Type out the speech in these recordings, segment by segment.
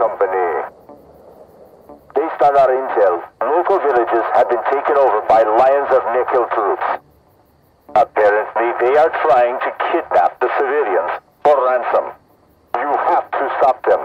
Company. Based on our intel, local villages have been taken over by Lions of Nikhil troops. Apparently, they are trying to kidnap the civilians for ransom. You have to stop them.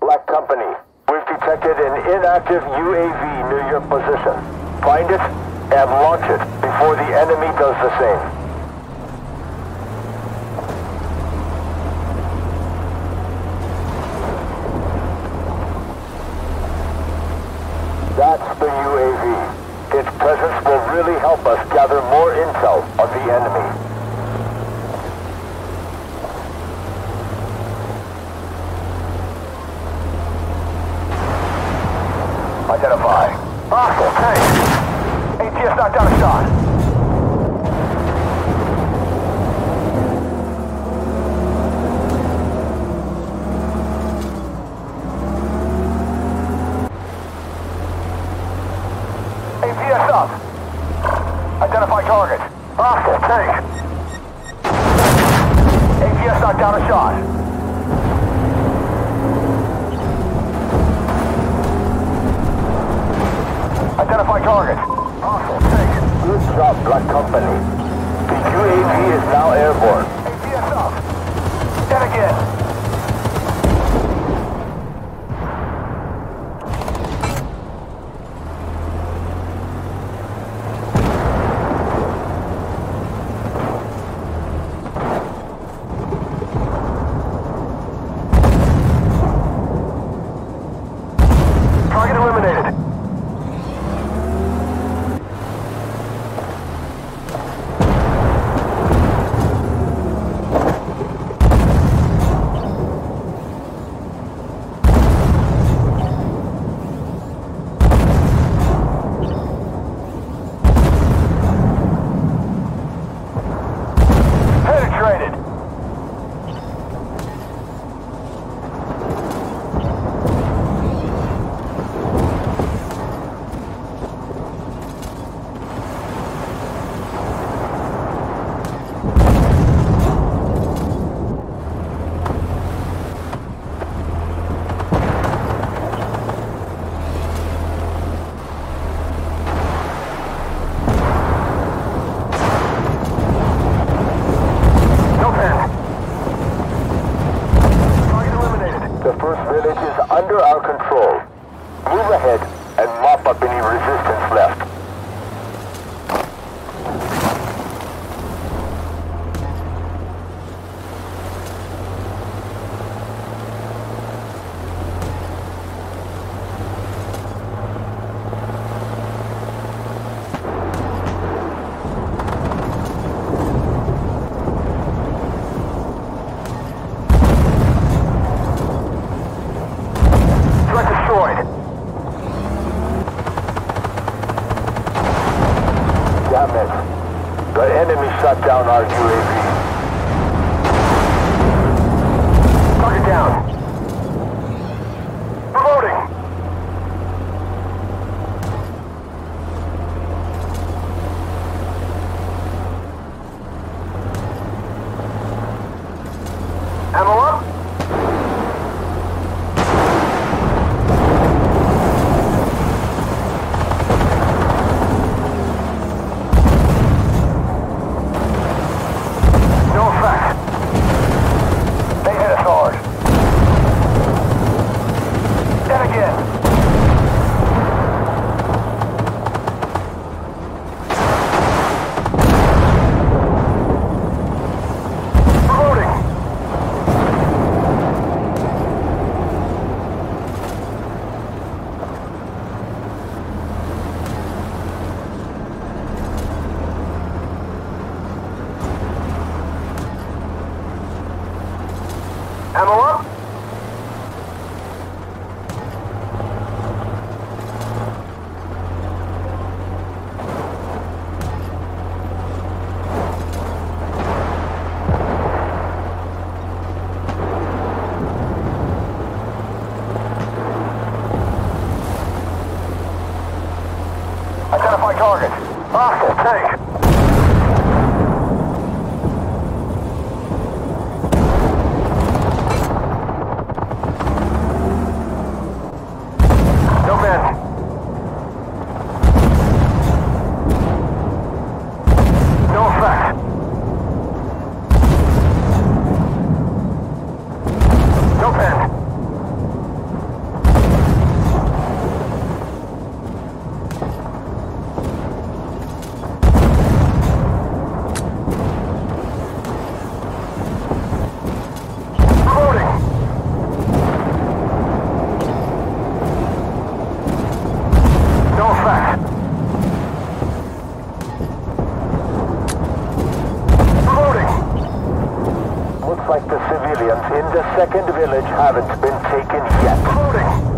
Black Company, we've detected an inactive UAV near your position. Find it and launch it before the enemy does the same. That's the UAV. Its presence will really help us gather more intel on the enemy. Identify. Hostile, tank. ATS knocked down a shot. ATS up. Identify target. Hostile, tank. ATS knocked down a shot. Identify target. Hostile, tank. Good job, Black Company. The UAV is now airborne. ATS up. Dead again. Damn. The enemy shut down our UAV. Target down. Reloading. Ammo up. No effect. They hit us hard. Dead again. Reloading. Ammo up. Identify target. Hostile tank. Belgium in the second village haven't been taken yet. Loading.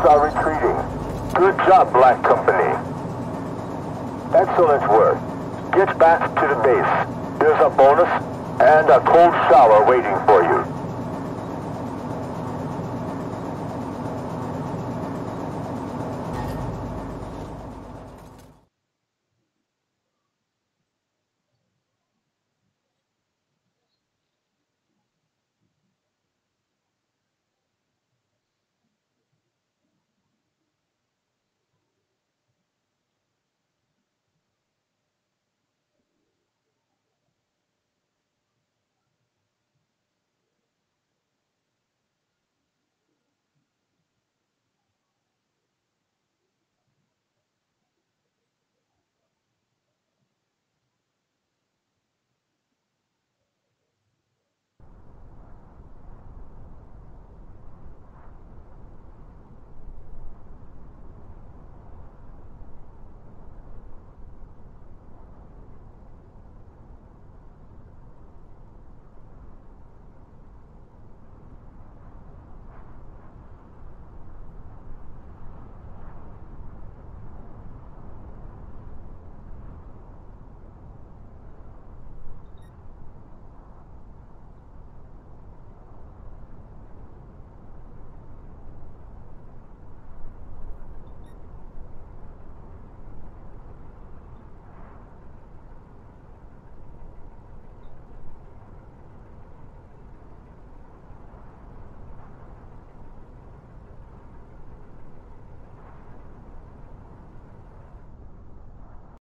Are retreating. Good job, Black Company. Excellent work. Get back to the base. There's a bonus and a cold shower waiting for you.